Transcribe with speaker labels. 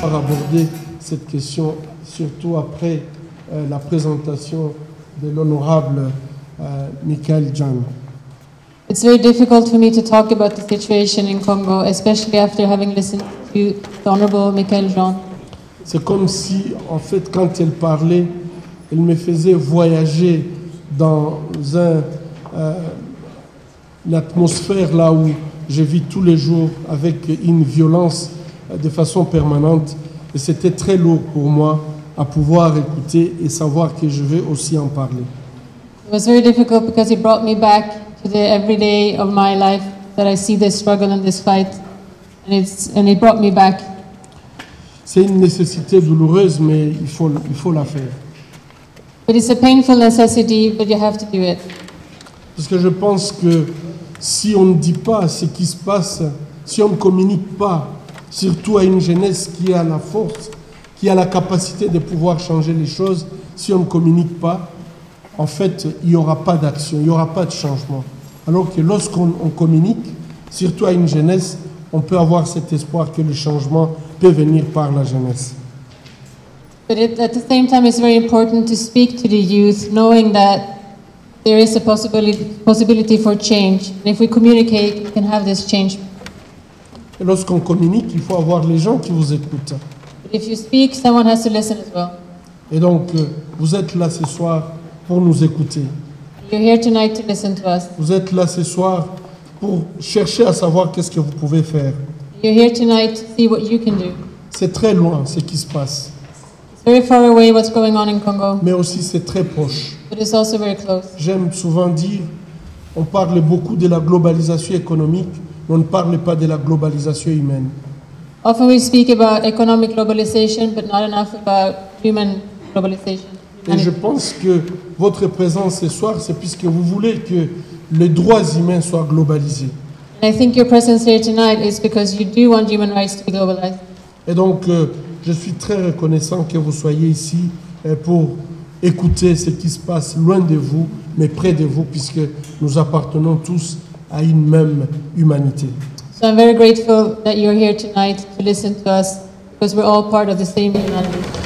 Speaker 1: pouvoir aborder cette question, surtout après euh, la présentation de l'honorable euh, Michael Jan.
Speaker 2: It's very difficult for me to talk about the situation in Congo, especially after having listened to the Honorable Michael Jean.
Speaker 1: C'est comme si, en fait, quand elle parlait, elle me faisait voyager dans un, euh, une atmosphère là où je vis tous les jours avec une violence de façon permanente. Et c'était très lourd pour moi à pouvoir écouter et savoir que je vais aussi en parler.
Speaker 2: It was very difficult because it brought me back to the everyday of my life that I see this struggle and this fight, and it's and it brought me back.
Speaker 1: C'est une nécessité douloureuse, mais il faut, il faut la faire.
Speaker 2: But it's a painful necessity, but you have to do it.
Speaker 1: Parce que je pense que si on ne dit pas ce qui se passe, si on ne communique pas, surtout à une jeunesse qui a la force, qui a la capacité de pouvoir changer les choses, si on ne communique pas, en fait, il n'y aura pas d'action, il n'y aura pas de changement. Alors que lorsqu'on on communique, surtout à une jeunesse, on peut avoir cet espoir que le changement peut venir par la jeunesse.
Speaker 2: But it, at the same time, it's very important to speak to the youth, knowing that there is a possibility possibility for change. And if we communicate, we can have this change.
Speaker 1: Et lorsqu'on communique, il faut avoir les gens qui vous écoutent.
Speaker 2: But if you speak, someone has to listen as well.
Speaker 1: Et donc, euh, vous êtes là ce soir pour nous écouter.
Speaker 2: You're here tonight to listen to us.
Speaker 1: Vous êtes là ce soir pour chercher à savoir qu'est-ce que vous pouvez faire.
Speaker 2: You're here tonight to see what you can do.
Speaker 1: C'est très loin ce qui se passe,
Speaker 2: It's very far away what's going on in Congo,
Speaker 1: mais aussi c'est très proche.
Speaker 2: but it's also very close.
Speaker 1: J'aime souvent dire, on parle beaucoup de la globalisation économique, on ne parle pas de la globalisation humaine.
Speaker 2: Often we speak about economic globalization, but not enough about human globalization.
Speaker 1: Et je pense que votre présence ce soir, c'est puisque vous voulez que les droits humains soient globalisés.
Speaker 2: And I think your presence here tonight is because you do want human rights to be globalized.
Speaker 1: Et donc, euh, je suis très reconnaissant que vous soyez ici euh, pour écouter ce qui se passe loin de vous, mais près de vous, puisque nous appartenons tous à une même humanité.
Speaker 2: So I'm very grateful that you're here tonight to listen to us because we're all part of the same humanity.